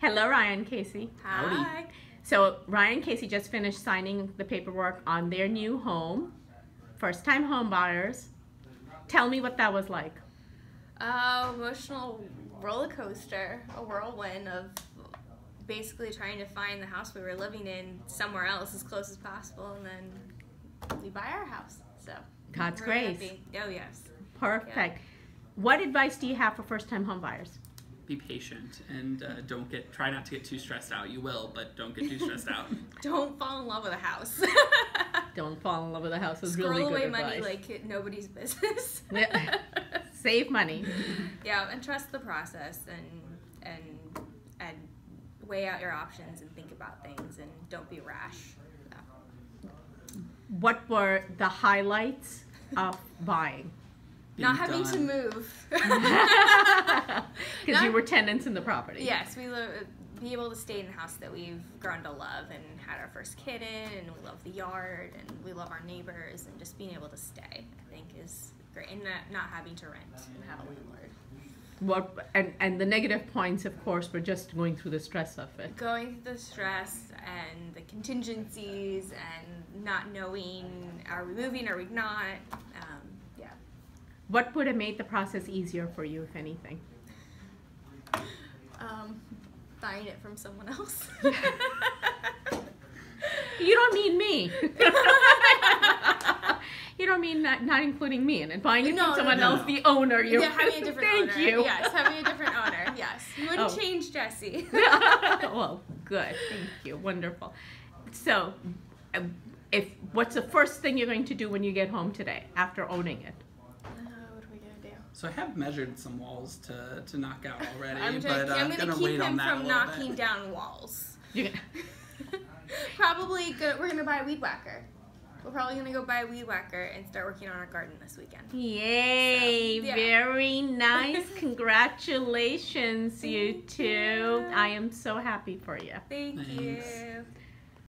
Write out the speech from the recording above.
Hello, Ryan Casey. Hi. So Ryan Casey just finished signing the paperwork on their new home. First time home buyers. Tell me what that was like. Uh, emotional roller coaster, a whirlwind of basically trying to find the house we were living in somewhere else as close as possible, and then we buy our house. So God's grace. happy. Oh yes. Perfect. What advice do you have for first time home buyers? Be patient and uh, don't get. Try not to get too stressed out. You will, but don't get too stressed out. Don't fall in love with a house. Don't fall in love with a house is Scroll really good away advice. money like nobody's business. Yeah. Save money. yeah, and trust the process and and and weigh out your options and think about things and don't be rash. So. What were the highlights of buying? Being Not having to move. Because you were tenants in the property. yes, we lo- be able to stay in a house that we've grown to love and had our first kid in, and we love the yard and we love our neighbors, and just being able to stay, I think, is great, and not, not having to rent and have a landlord. What and and the negative points, of course, were just going through the stress of it. Going through the stress and the contingencies and not knowing are we moving, are we not? Um, yeah. What would have made the process easier for you, if anything? Um, buying it from someone else. You don't mean me. you don't mean not, not including me in it. Buying it No, from no, someone no. else, the owner. You. yeah, having a different Thank owner. you. Yes, having a different owner. Yes. You wouldn't Oh. change Jessie. well, good. Thank you. Wonderful. So, uh, if what's the first thing you're going to do when you get home today after owning it? Uh, what are we gonna do? So I have measured some walls to, to knock out already, I'm, but uh, I'm I'm gonna gonna keep him from knocking bit. down walls. You're probably go, we're gonna buy a weed whacker. We're probably gonna go buy a weed whacker and start working on our garden this weekend. Yay! So, yeah. Very nice. Congratulations, you two. you. I am so happy for you. Thank Thanks. you.